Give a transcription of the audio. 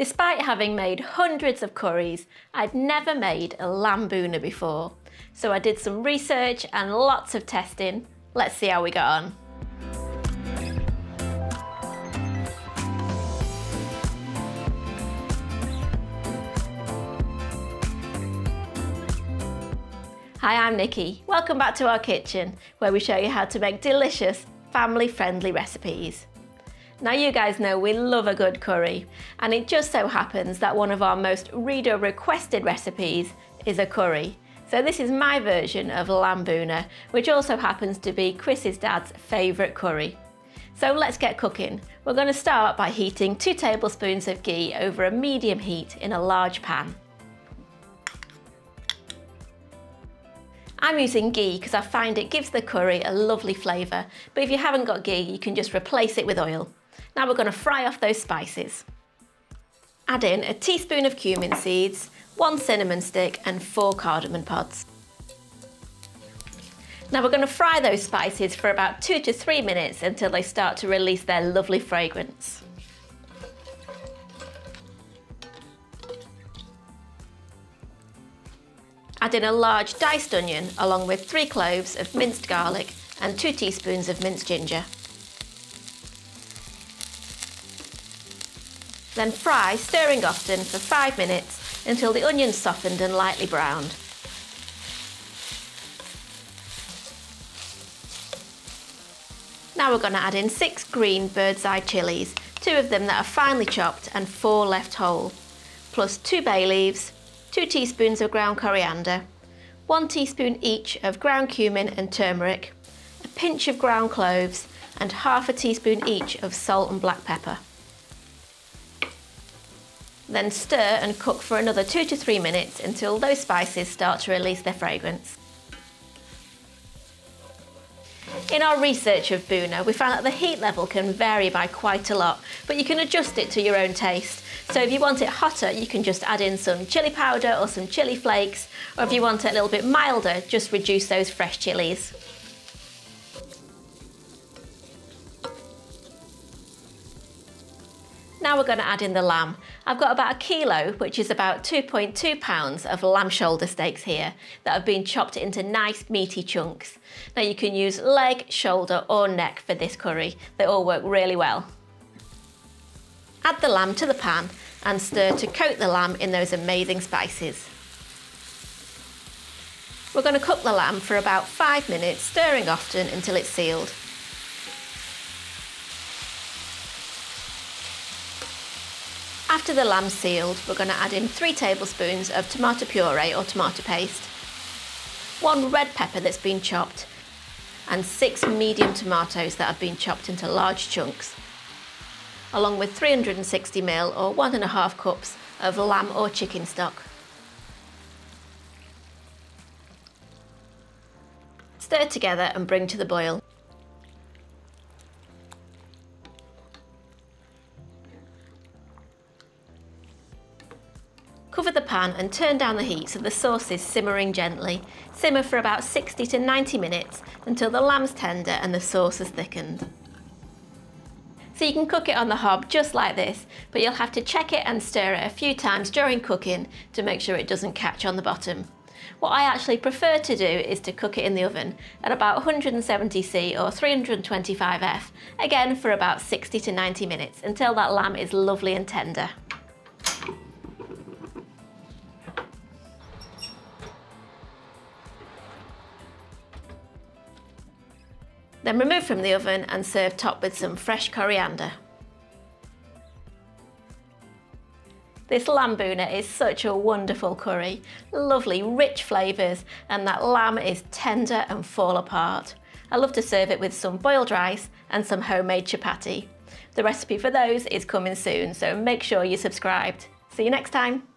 Despite having made hundreds of curries, I'd never made a lamb bhuna before. So I did some research and lots of testing. Let's see how we got on. Hi, I'm Nikki. Welcome back to our kitchen, where we show you how to make delicious, family-friendly recipes. Now you guys know we love a good curry, and it just so happens that one of our most reader requested recipes is a curry. So this is my version of lamb bhuna, which also happens to be Chris's dad's favourite curry. So let's get cooking. We're going to start by heating two tablespoons of ghee over a medium heat in a large pan. I'm using ghee because I find it gives the curry a lovely flavour, but if you haven't got ghee, you can just replace it with oil. Now we're going to fry off those spices. Add in a teaspoon of cumin seeds, one cinnamon stick and four cardamom pods. Now we're going to fry those spices for about two to three minutes until they start to release their lovely fragrance. Add in a large diced onion along with three cloves of minced garlic and two teaspoons of minced ginger. Then fry, stirring often for five minutes until the onion's softened and lightly browned. Now we're going to add in six green bird's eye chilies, two of them that are finely chopped and four left whole, plus two bay leaves, 2 teaspoons of ground coriander, 1 teaspoon each of ground cumin and turmeric, a pinch of ground cloves and half a teaspoon each of salt and black pepper. Then stir and cook for another 2 to 3 minutes until those spices start to release their fragrance. In our research of bhuna, we found that the heat level can vary by quite a lot, but you can adjust it to your own taste. So if you want it hotter, you can just add in some chili powder or some chili flakes, or if you want it a little bit milder, just reduce those fresh chilies. Now we're going to add in the lamb. I've got about a kilo, which is about 2.2 pounds of lamb shoulder steaks here that have been chopped into nice meaty chunks. Now you can use leg, shoulder or neck for this curry. They all work really well. Add the lamb to the pan and stir to coat the lamb in those amazing spices. We're going to cook the lamb for about five minutes, stirring often until it's sealed. After the lamb's sealed, we're going to add in three tablespoons of tomato puree or tomato paste, one red pepper that's been chopped, and six medium tomatoes that have been chopped into large chunks, along with 360ml or one and a half cups of lamb or chicken stock. Stir together and bring to the boil. Cover the pan and turn down the heat so the sauce is simmering gently. Simmer for about 60 to 90 minutes until the lamb's tender and the sauce has thickened. So you can cook it on the hob just like this, but you'll have to check it and stir it a few times during cooking to make sure it doesn't catch on the bottom. What I actually prefer to do is to cook it in the oven at about 170C or 325F, again for about 60 to 90 minutes until that lamb is lovely and tender. Then remove from the oven and serve topped with some fresh coriander. This lamb bhuna is such a wonderful curry. Lovely, rich flavours, and that lamb is tender and fall apart. I love to serve it with some boiled rice and some homemade chapati. The recipe for those is coming soon, so make sure you're subscribed. See you next time.